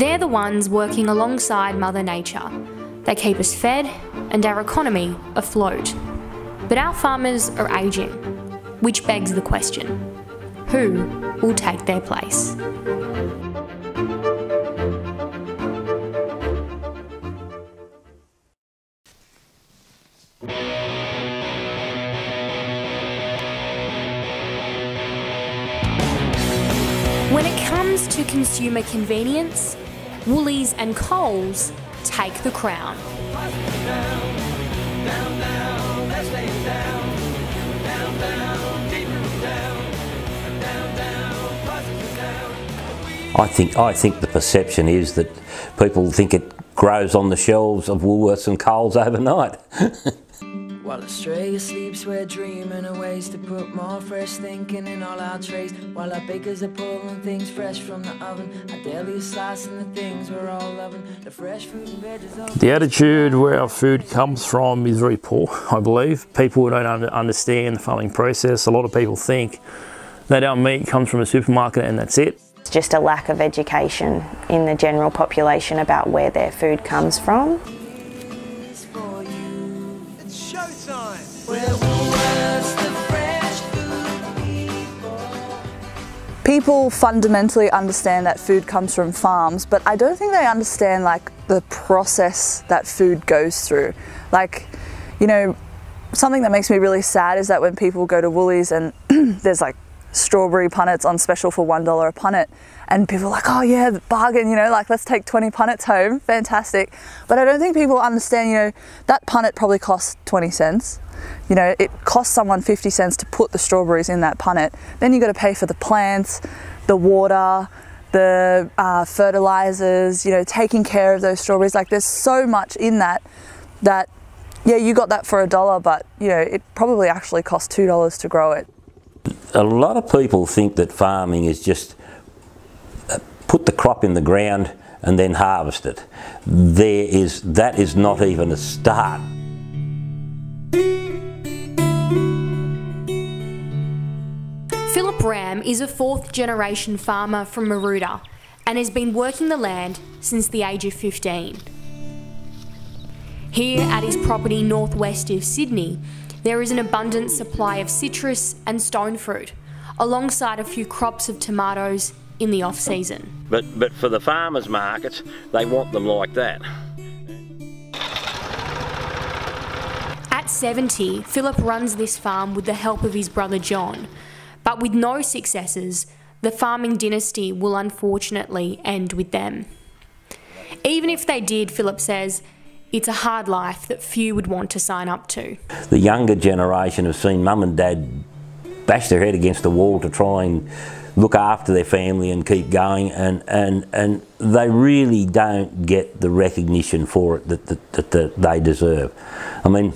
They're the ones working alongside Mother Nature. They keep us fed and our economy afloat. But our farmers are ageing, which begs the question who will take their place? When it comes to consumer convenience, Woolies and Coles take the crown. I think I think the perception is that people think it grows on the shelves of Woolworths and Coles overnight. While Australia sleeps, we're dreaming of ways to put more fresh thinking in all our trays. While our bakers are pulling things fresh from the oven, our deli is slicing the things we're all loving. The fresh fruit and veggies. The attitude where our food comes from is very poor, I believe. People don't understand the farming process. A lot of people think that our meat comes from a supermarket and that's it. It's just a lack of education in the general population about where their food comes from. People fundamentally understand that food comes from farms, but I don't think they understand like the process that food goes through. Like, you know, something that makes me really sad is that when people go to Woolies and there's like strawberry punnets on special for one dollar a punnet, and people are like, oh yeah, bargain, you know, like let's take 20 punnets home, fantastic. But I don't think people understand, you know, that punnet probably costs 20 cents. You know, it costs someone 50 cents to put the strawberries in that punnet. Then you got to pay for the plants, the water, the uh, fertilizers, you know, taking care of those strawberries. Like there's so much in that that, yeah, you got that for a dollar, but you know, it probably actually cost $2 to grow it. A lot of people think that farming is just put the crop in the ground and then harvest it. There is, that is not even a start. Philip Ram is a fourth generation farmer from Maroota and has been working the land since the age of 15. Here at his property northwest of Sydney, there is an abundant supply of citrus and stone fruit, alongside a few crops of tomatoes in the off season. But, but for the farmers markets, they want them like that. At 70, Philip runs this farm with the help of his brother John. But with no successes, the farming dynasty will unfortunately end with them. Even if they did, Philip says, it's a hard life that few would want to sign up to. The younger generation have seen mum and dad bash their head against the wall to try and look after their family and keep going and, and, and they really don't get the recognition for it that, that, that, that they deserve. I mean,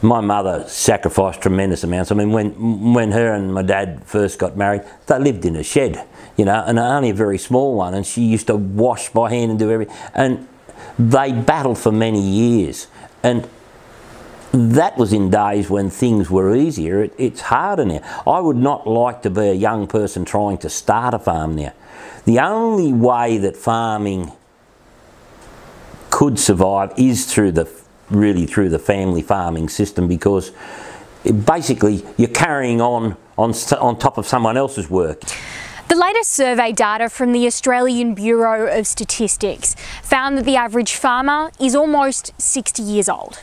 my mother sacrificed tremendous amounts. I mean, when when her and my dad first got married, they lived in a shed, you know, and only a very small one. And she used to wash by hand and do everything. And they battled for many years. And that was in days when things were easier. It, it's harder now. I would not like to be a young person trying to start a farm now. The only way that farming could survive is through the really through the family farming system because basically you're carrying on on, on top of someone else's work. The latest survey data from the Australian Bureau of Statistics found that the average farmer is almost 60 years old.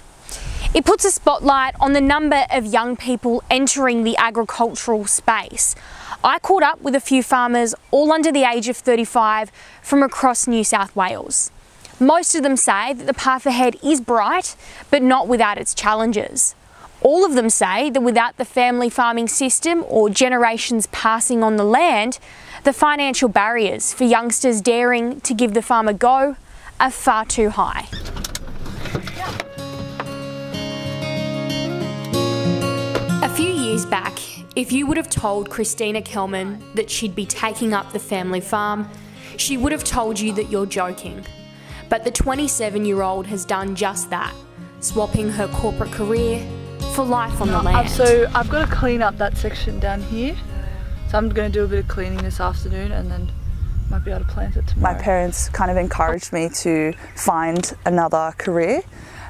It puts a spotlight on the number of young people entering the agricultural space. I caught up with a few farmers, all under the age of 35, from across New South Wales. Most of them say that the path ahead is bright, but not without its challenges. All of them say that without the family farming system or generations passing on the land, the financial barriers for youngsters daring to give the farm a go are far too high. Years back, if you would have told Christina Kelman that she'd be taking up the family farm, she would have told you that you're joking. But the 27 year old has done just that, swapping her corporate career for life on the land. So I've got to clean up that section down here. So I'm going to do a bit of cleaning this afternoon and then might be able to plant it tomorrow. My parents kind of encouraged me to find another career,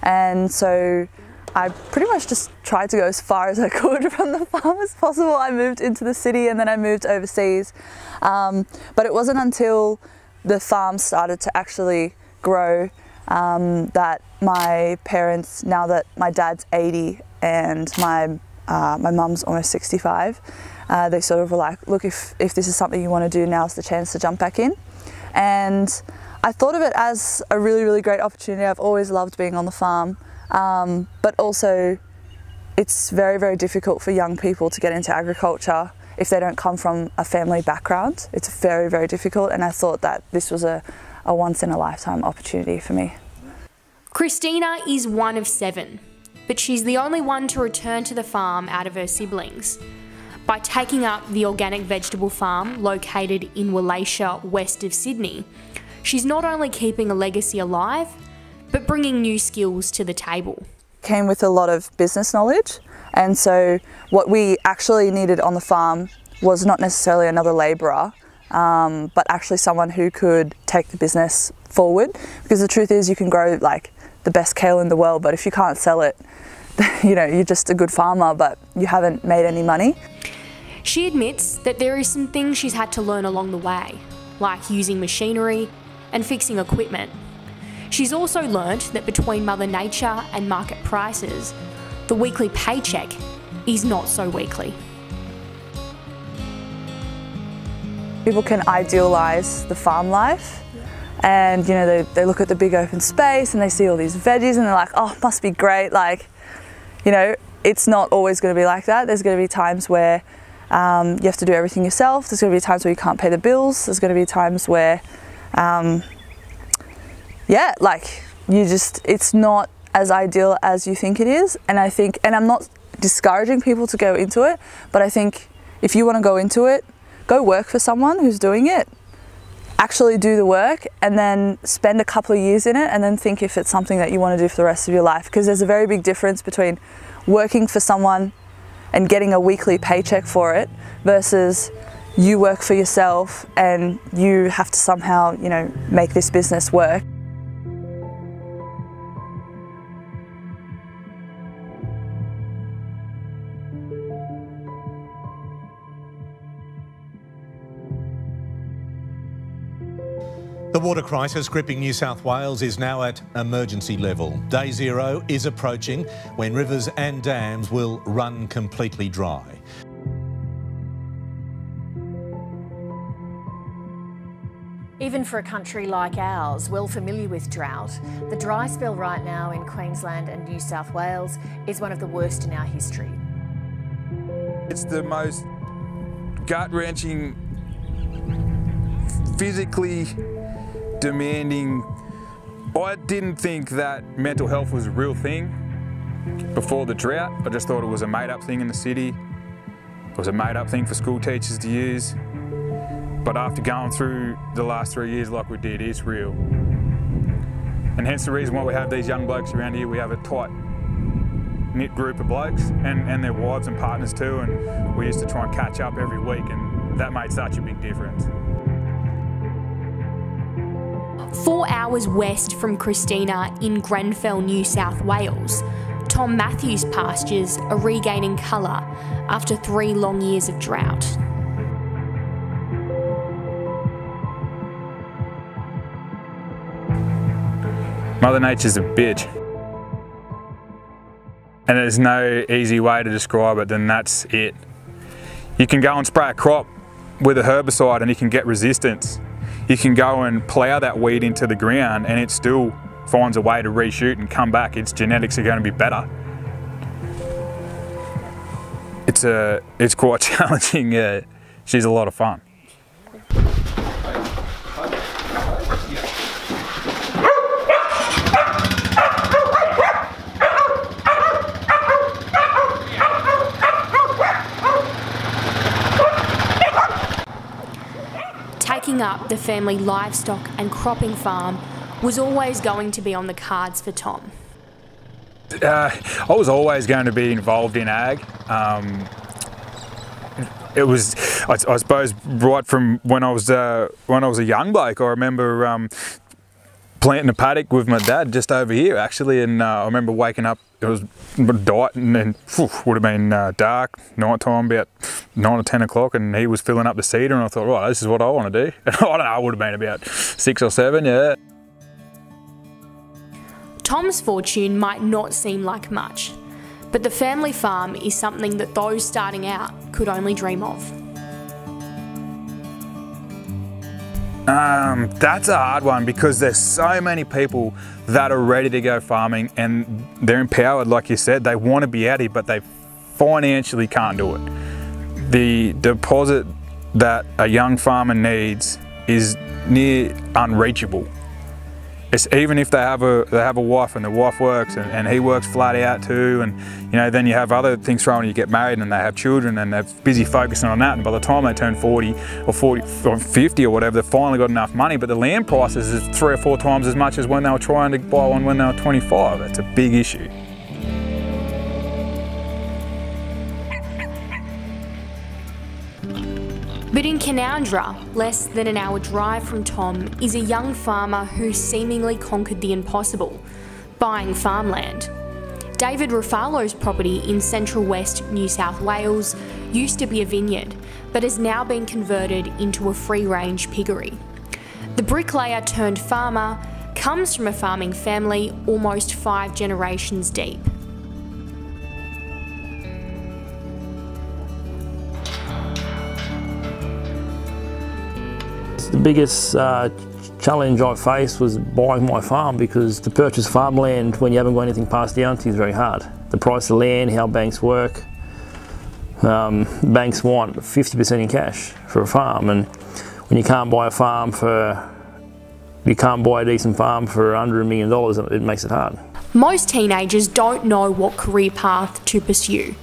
and so I pretty much just tried to go as far as I could from the farm as possible. I moved into the city and then I moved overseas. Um, but it wasn't until the farm started to actually grow um, that my parents, now that my dad's 80 and my, uh, my mum's almost 65, uh, they sort of were like, look, if, if this is something you want to do, now's the chance to jump back in. And I thought of it as a really, really great opportunity. I've always loved being on the farm. Um, but also, it's very, very difficult for young people to get into agriculture if they don't come from a family background. It's very, very difficult, and I thought that this was a, a once in a lifetime opportunity for me. Christina is one of seven, but she's the only one to return to the farm out of her siblings. By taking up the organic vegetable farm located in Wallacia, west of Sydney, she's not only keeping a legacy alive, but bringing new skills to the table. Came with a lot of business knowledge, and so what we actually needed on the farm was not necessarily another labourer, um, but actually someone who could take the business forward. Because the truth is, you can grow like the best kale in the world, but if you can't sell it, you know, you're just a good farmer, but you haven't made any money. She admits that there is some things she's had to learn along the way, like using machinery and fixing equipment. She's also learnt that between Mother Nature and market prices, the weekly paycheck is not so weekly. People can idealise the farm life and you know they, they look at the big open space and they see all these veggies and they're like oh must be great like you know it's not always going to be like that. There's going to be times where um, you have to do everything yourself. There's going to be times where you can't pay the bills. There's going to be times where um, yeah, like you just, it's not as ideal as you think it is. And I think, and I'm not discouraging people to go into it, but I think if you want to go into it, go work for someone who's doing it, actually do the work, and then spend a couple of years in it, and then think if it's something that you want to do for the rest of your life. Because there's a very big difference between working for someone and getting a weekly paycheck for it versus you work for yourself and you have to somehow, you know, make this business work. The water crisis gripping New South Wales is now at emergency level. Day zero is approaching when rivers and dams will run completely dry. Even for a country like ours, well familiar with drought, the dry spell right now in Queensland and New South Wales is one of the worst in our history. It's the most gut wrenching, physically demanding. Oh, I didn't think that mental health was a real thing before the drought. I just thought it was a made up thing in the city. It was a made up thing for school teachers to use. But after going through the last three years like we did, it's real. And hence the reason why we have these young blokes around here. We have a tight knit group of blokes and, and their wives and partners too. And we used to try and catch up every week and that made such a big difference. Four hours west from Christina in Grenfell, New South Wales, Tom Matthews pastures are regaining colour after three long years of drought. Mother Nature's a bitch. And there's no easy way to describe it than that's it. You can go and spray a crop with a herbicide and you can get resistance you can go and plough that weed into the ground and it still finds a way to reshoot and come back. Its genetics are going to be better. It's a, it's quite challenging. Uh, she's a lot of fun. Up the family livestock and cropping farm was always going to be on the cards for Tom. Uh, I was always going to be involved in ag. Um, it was, I, I suppose, right from when I was uh, when I was a young bloke. I remember um, planting a paddock with my dad just over here actually, and uh, I remember waking up. It was diet and then would have been uh, dark night time about nine or ten o'clock, and he was filling up the seeder, and I thought, right, this is what I want to do. And I don't know, I would have been about six or seven, yeah. Tom's fortune might not seem like much, but the family farm is something that those starting out could only dream of. Um, that's a hard one because there's so many people that are ready to go farming and they're empowered, like you said. They want to be out here, but they financially can't do it. The deposit that a young farmer needs is near unreachable. It's even if they have a they have a wife and the wife works and, and he works flat out too and you know then you have other things thrown you get married and they have children and they're busy focusing on that and by the time they turn 40 or 40 or 50 or whatever they've finally got enough money. But the land prices is three or four times as much as when they were trying to buy one when they were 25 that's a big issue But in Canowindra, less than an hour drive from Tom, is a young farmer who seemingly conquered the impossible buying farmland. David Ruffalo's property in central west New South Wales used to be a vineyard, but has now been converted into a free range piggery. The bricklayer turned farmer comes from a farming family almost five generations deep. The biggest uh, challenge I faced was buying my farm because to purchase farmland when you haven't got anything passed down to you is very hard. The price of land, how banks work, um, banks want 50% in cash for a farm and when you can't buy a farm for, you can't buy a decent farm for under a million dollars, it makes it hard. Most teenagers don't know what career path to pursue,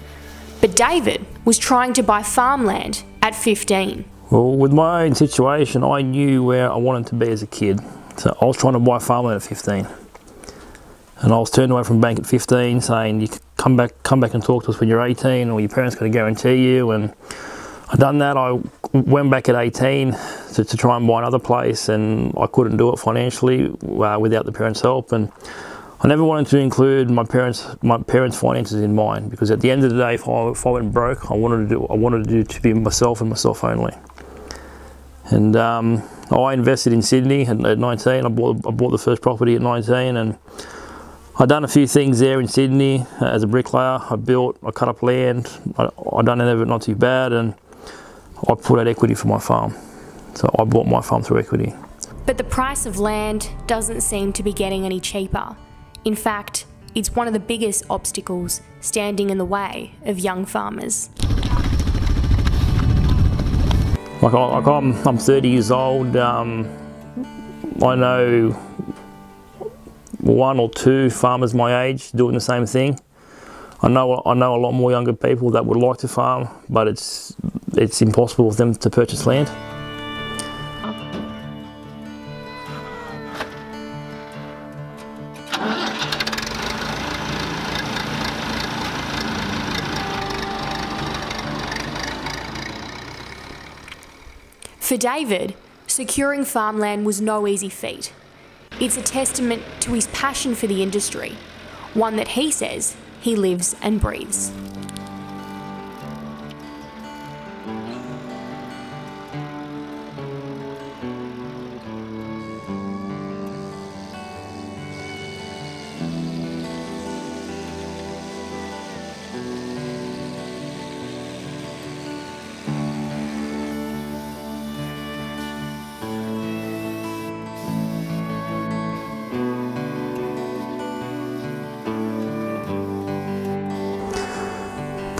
but David was trying to buy farmland at 15. Well, with my own situation, I knew where I wanted to be as a kid. So I was trying to buy farmland at 15. And I was turned away from bank at 15 saying, you come back, come back and talk to us when you're 18 or your parents got to guarantee you. And I done that. I went back at 18 to, to, try and buy another place and I couldn't do it financially uh, without the parents' help. And I never wanted to include my parents my parents' finances in mine because at the end of the day, if I, if I went broke, I wanted to do I wanted to do to be myself and myself only. And um, I invested in Sydney at, at 19. I bought, I bought the first property at 19 and I'd done a few things there in Sydney uh, as a bricklayer. I built, I cut up land, I, I done any of it not too bad and I put out equity for my farm. So I bought my farm through equity. But the price of land doesn't seem to be getting any cheaper. In fact, it's one of the biggest obstacles standing in the way of young farmers. Like, I, like I'm, I'm 30 years old. Um, I know one or two farmers my age doing the same thing. I know I know a lot more younger people that would like to farm, but it's it's impossible for them to purchase land. For David, securing farmland was no easy feat. It's a testament to his passion for the industry, one that he says he lives and breathes.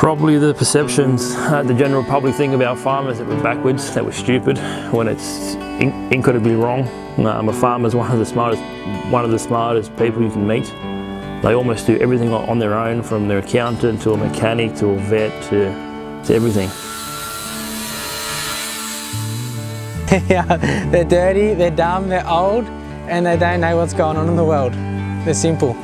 Probably the perceptions uh, the general public think about farmers that we're backwards, that we're stupid, when it's in incredibly wrong. Um, a farmer is one of the smartest, one of the smartest people you can meet. They almost do everything on their own, from their accountant to a mechanic to a vet to, to everything. they're dirty, they're dumb, they're old, and they don't know what's going on in the world. They're simple.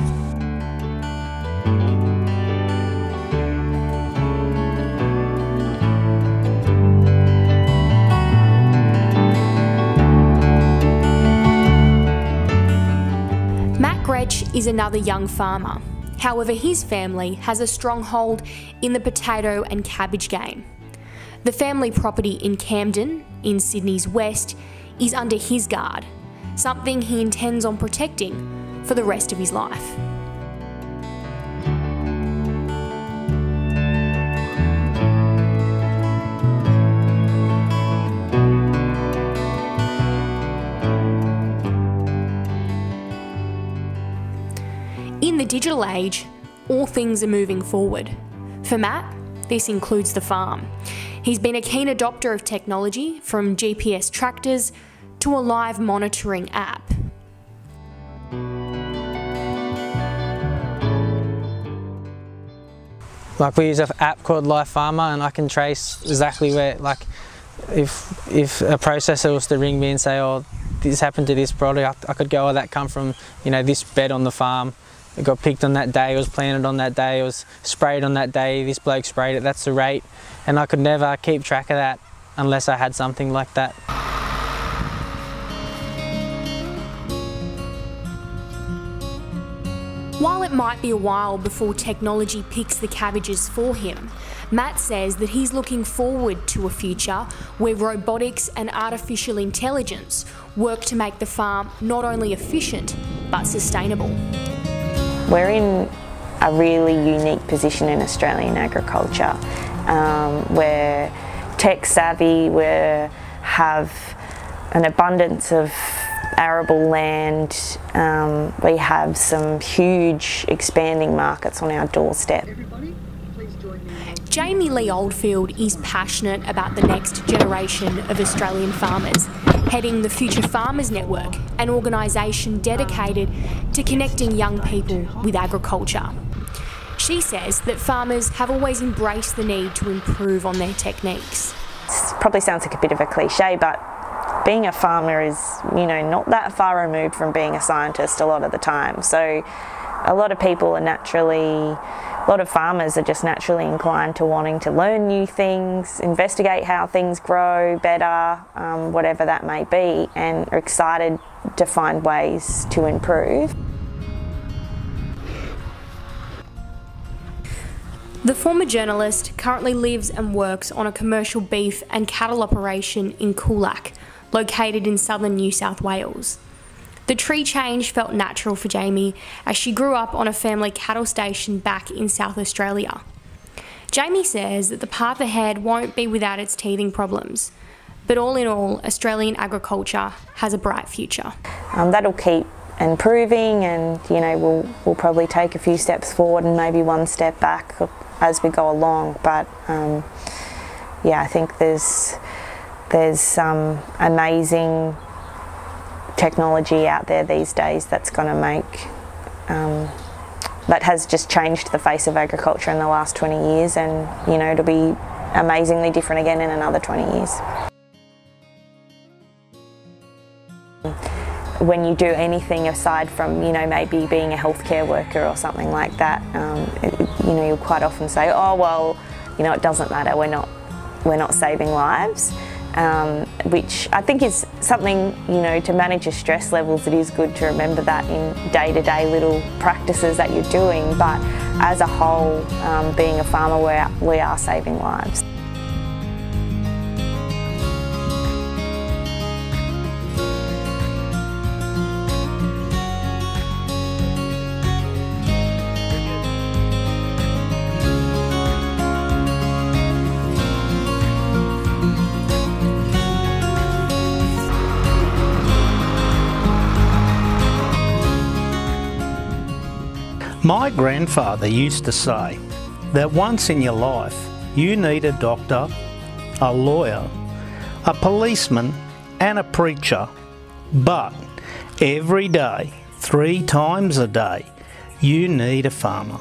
Is another young farmer. However, his family has a stronghold in the potato and cabbage game. The family property in Camden, in Sydney's west, is under his guard, something he intends on protecting for the rest of his life. Digital age, all things are moving forward. For Matt, this includes the farm. He's been a keen adopter of technology, from GPS tractors to a live monitoring app. Like we use an app called Life Farmer and I can trace exactly where, like if, if a processor was to ring me and say, oh, this happened to this product, I could go, oh, that come from, you know, this bed on the farm. It got picked on that day, it was planted on that day, it was sprayed on that day, this bloke sprayed it, that's the rate. And I could never keep track of that unless I had something like that. While it might be a while before technology picks the cabbages for him, Matt says that he's looking forward to a future where robotics and artificial intelligence work to make the farm not only efficient but sustainable. We're in a really unique position in Australian agriculture. Um, we're tech savvy, we have an abundance of arable land, um, we have some huge expanding markets on our doorstep. Jamie Lee Oldfield is passionate about the next generation of Australian farmers, heading the Future Farmers Network, an organisation dedicated to connecting young people with agriculture. She says that farmers have always embraced the need to improve on their techniques. It probably sounds like a bit of a cliche, but being a farmer is, you know, not that far removed from being a scientist a lot of the time. So a lot of people are naturally, a lot of farmers are just naturally inclined to wanting to learn new things, investigate how things grow better, um, whatever that may be, and are excited to find ways to improve. The former journalist currently lives and works on a commercial beef and cattle operation in Coolac, located in southern New South Wales. The tree change felt natural for Jamie as she grew up on a family cattle station back in South Australia. Jamie says that the path ahead won't be without its teething problems, but all in all, Australian agriculture has a bright future. Um, that'll keep improving and you know we'll, we'll probably take a few steps forward and maybe one step back as we go along but um, yeah I think there's there's some amazing technology out there these days that's going to make um, that has just changed the face of agriculture in the last 20 years and you know it'll be amazingly different again in another 20 years. when you do anything aside from, you know, maybe being a healthcare worker or something like that, um, it, you know, you'll quite often say, oh, well, you know, it doesn't matter, we're not, we're not saving lives. Um, which I think is something, you know, to manage your stress levels, it is good to remember that in day-to-day -day little practices that you're doing, but as a whole, um, being a farmer, we're, we are saving lives. My grandfather used to say that once in your life you need a doctor, a lawyer, a policeman and a preacher, but every day, three times a day, you need a farmer.